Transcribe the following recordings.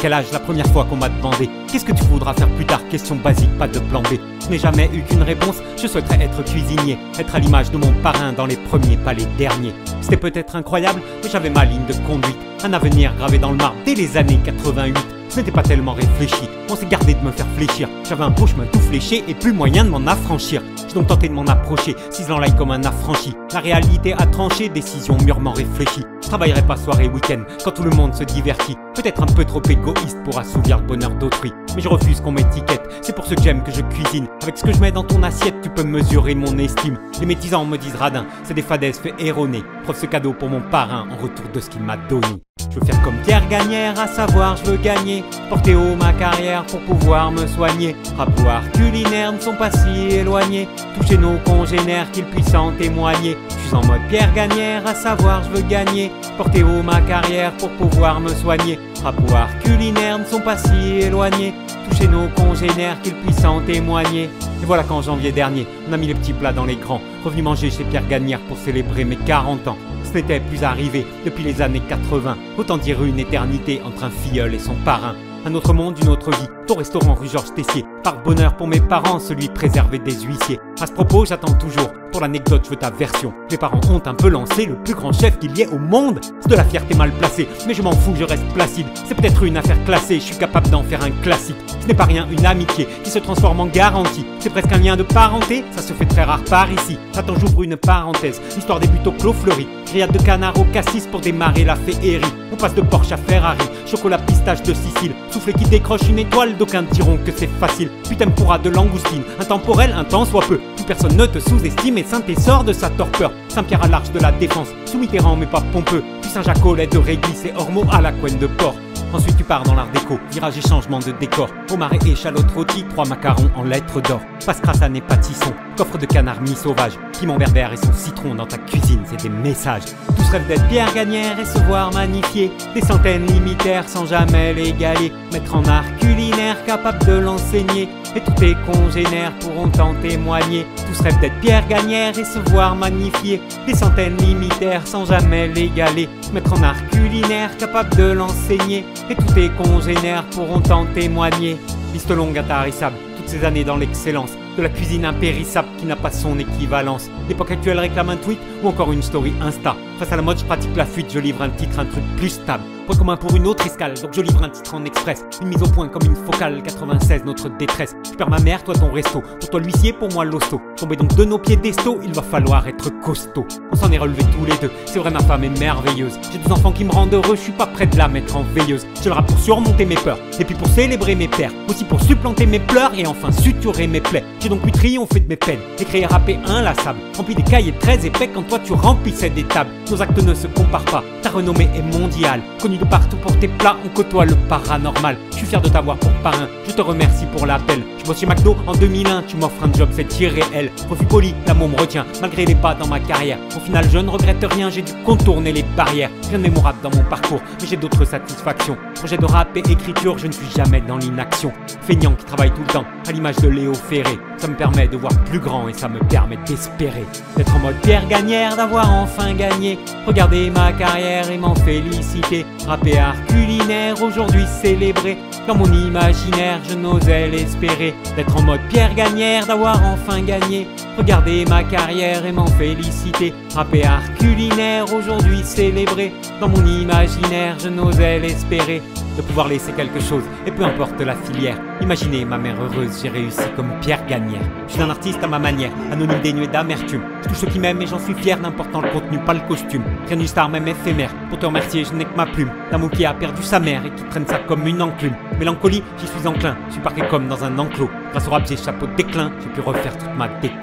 quel âge la première fois qu'on m'a demandé Qu'est-ce que tu voudras faire plus tard? Question basique, pas de plan B. Je n'ai jamais eu qu'une réponse, je souhaiterais être cuisinier, être à l'image de mon parrain dans les premiers, pas les derniers. C'était peut-être incroyable, mais j'avais ma ligne de conduite, un avenir gravé dans le marbre dès les années 88. Ce n'était pas tellement réfléchi, on s'est gardé de me faire fléchir. J'avais un beau chemin tout fléché et plus moyen de m'en affranchir. J'ai donc tenté de m'en approcher, ciselant l'ail comme un affranchi. La réalité a tranché, décision mûrement réfléchie. Je travaillerai pas soir et week-end quand tout le monde se divertit. Peut-être un peu trop égoïste pour assouvir le bonheur d'autrui. Mais je refuse qu'on m'étiquette, c'est pour ce que j'aime que je cuisine. Avec ce que je mets dans ton assiette, tu peux mesurer mon estime. Les métisants me disent radin, c'est des fadaises fait erronées. Preuve ce cadeau pour mon parrain en retour de ce qu'il m'a donné. Je veux faire comme Pierre Gagnère, à savoir je veux gagner. Porter haut ma carrière pour pouvoir me soigner. Rapports culinaires ne sont pas si éloignés. Toucher nos congénères qu'ils puissent en témoigner. Je suis en mode Pierre Gagnère, à savoir je veux gagner. Porter haut ma carrière pour pouvoir me soigner. Rapports culinaires ne sont pas si éloignés. Toucher nos congénères qu'ils puissent en témoigner. Et voilà qu'en janvier dernier, on a mis les petits plats dans les grands. Revenu manger chez Pierre Gagnère pour célébrer mes 40 ans. Ce n'était plus arrivé depuis les années 80. Autant dire une éternité entre un filleul et son parrain. Un autre monde, une autre vie. Ton restaurant rue Georges Tessier. Par bonheur pour mes parents, celui de préserver des huissiers. À ce propos, j'attends toujours. Pour l'anecdote, je veux ta version. Mes parents ont un peu lancé le plus grand chef qu'il y ait au monde. C'est de la fierté mal placée, mais je m'en fous, je reste placide. C'est peut-être une affaire classée, je suis capable d'en faire un classique. Ce n'est pas rien, une amitié qui se transforme en garantie. C'est presque un lien de parenté, ça se fait très rare par ici. Attends, j'ouvre une parenthèse. L'histoire débute au Clos Fleuri. Grillade de canard au cassis pour démarrer la féerie. On passe de Porsche à Ferrari, chocolat pistache de Sicile. Souffle qui décroche une étoile, d'aucuns diront que c'est facile. Putain pourra de langoustine, intemporel, un temps soit peu. Plus personne ne te sous-estime et Saint-Essor de sa torpeur. Saint-Pierre à l'arche de la défense, sous Mitterrand mais pas pompeux. Puis Saint-Jacques au lait de réglisse et Ormeau à la couenne de porc. Ensuite tu pars dans l'art déco, virage et changement de décor. Au marais échalote rôti, trois macarons en lettres d'or. Passe crassane et pâtisson, coffre de canard mi-sauvage. Piment berbère et son citron dans ta cuisine, c'est des messages. Tous rêvent d'être Pierre Gagnère et se voir magnifier. Des centaines limitaires sans jamais l'égaler. Mettre en art culinaire capable de l'enseigner. Et tous tes congénères pourront en témoigner. Tous rêvent d'être Pierre Gagnère et se voir magnifier. Des centaines limitaires sans jamais l'égaler. Mettre en art culinaire capable de l'enseigner. Et tous tes congénères pourront en témoigner. Liste longue intarissable, toutes ces années dans l'excellence de la cuisine impérissable qui n'a pas son équivalence. L'époque actuelle réclame un tweet ou encore une story Insta. Face à la mode, je pratique la fuite, je livre un titre, un truc plus stable. Point commun pour une autre escale, donc je livre un titre en express. Une mise au point comme une focale, 96, notre détresse. Je perds ma mère, toi ton resto. Pour toi l'huissier, pour moi l'hosto. Tomber donc de nos pieds d'esto, il va falloir être costaud. On s'en est relevé tous les deux, c'est vrai ma femme est merveilleuse. J'ai deux enfants qui me rendent heureux, je suis pas prêt de la mettre en veilleuse. Je le pour surmonter mes peurs, et puis pour célébrer mes pères. Aussi pour supplanter mes pleurs et enfin suturer mes plaies. J'ai donc pu triompher de mes peines, écrire et rapper inlassable. Rempli des cahiers très épais quand toi tu remplissais des tables. Nos actes ne se comparent pas, ta renommée est mondiale. Connu de partout pour tes plats, on côtoie le paranormal. Je suis fier de t'avoir pour parrain, je te remercie pour l'appel. Bosse chez McDo en 2001, tu m'offres un job, c'est irréel. Refus poli, l'amour me retient, malgré les pas dans ma carrière. Au final, je ne regrette rien, j'ai dû contourner les barrières. Rien de mémorable dans mon parcours, mais j'ai d'autres satisfactions. Projet de rap et écriture, je ne suis jamais dans l'inaction. Feignant qui travaille tout le temps, à l'image de Léo Ferré. Ça me permet de voir plus grand et ça me permet d'espérer. D'être en mode Pierre Gagnère, d'avoir enfin gagné. Regardez ma carrière et m'en féliciter. Rapper art culinaire, aujourd'hui célébré. Dans mon imaginaire, je n'osais l'espérer. D'être en mode Pierre Gagnère, d'avoir enfin gagné. Regardez ma carrière et m'en féliciter. Rapper art culinaire, aujourd'hui célébré. Dans mon imaginaire, je n'osais l'espérer. De pouvoir laisser quelque chose, et peu importe la filière. Imaginez ma mère heureuse, j'ai réussi comme Pierre Gagnère. Je suis un artiste à ma manière, anonyme dénué d'amertume. Je touche ceux qui m'aiment et j'en suis fier, n'important le contenu, pas le costume. Rien du star, même éphémère. Pour te remercier, je n'ai que ma plume. L'amour qui a perdu sa mère et qui traîne ça comme une enclume. Mélancolie, j'y suis enclin. Je suis parqué comme dans un enclos. Grâce au rap, j'ai chapeau de déclin. J'ai pu refaire toute ma déco.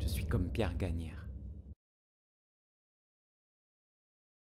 Je suis comme Pierre Gagnère.